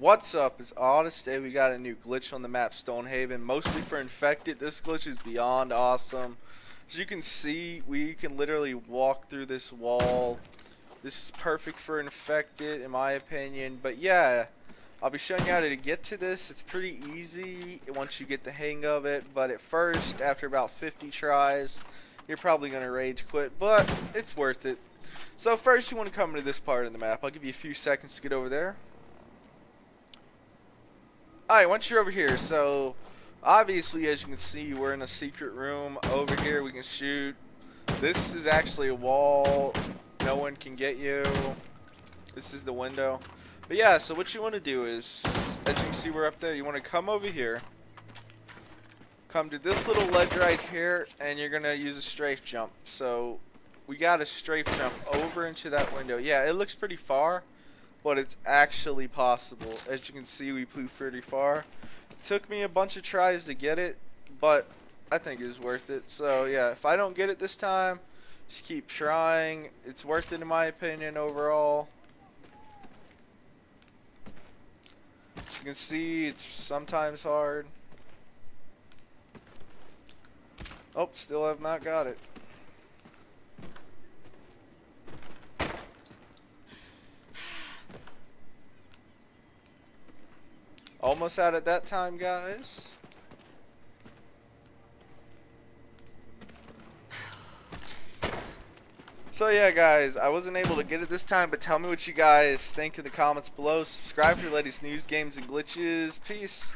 What's up? It's Otis. Today we got a new glitch on the map Stonehaven, mostly for infected. This glitch is beyond awesome. As you can see, we can literally walk through this wall. This is perfect for infected, in my opinion. But yeah, I'll be showing you how to get to this. It's pretty easy once you get the hang of it. But at first, after about 50 tries, you're probably going to rage quit. But it's worth it. So first, you want to come to this part of the map. I'll give you a few seconds to get over there. Alright, once you're over here, so obviously as you can see we're in a secret room. Over here we can shoot. This is actually a wall. No one can get you. This is the window. But yeah, so what you want to do is, as you can see we're up there, you want to come over here. Come to this little ledge right here, and you're going to use a strafe jump. So we got a strafe jump over into that window. Yeah, it looks pretty far but it's actually possible. As you can see, we flew pretty far. It took me a bunch of tries to get it, but I think it was worth it. So yeah, if I don't get it this time, just keep trying. It's worth it in my opinion overall. As you can see, it's sometimes hard. Oh, still have not got it. Almost out at that time, guys. So yeah, guys, I wasn't able to get it this time, but tell me what you guys think in the comments below. Subscribe for the latest news, games, and glitches. Peace.